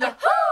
Yahoo!